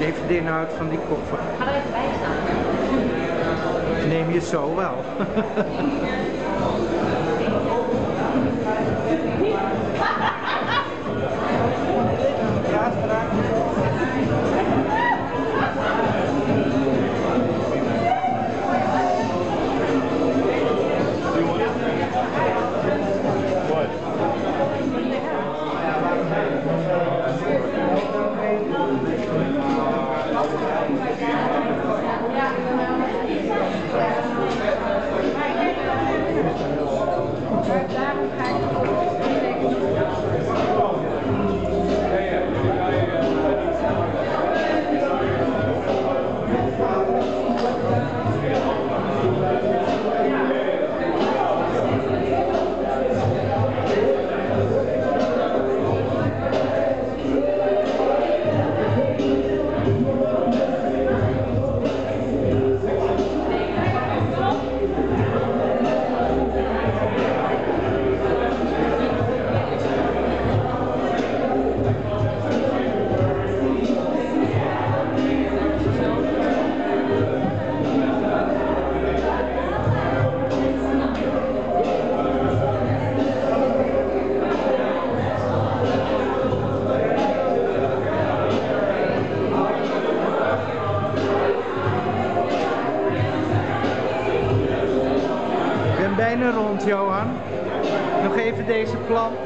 Even de inhoud van die koffer. Ga er even bij staan. Neem je zo wel. Right back, rond, Johan. Nog even deze plant.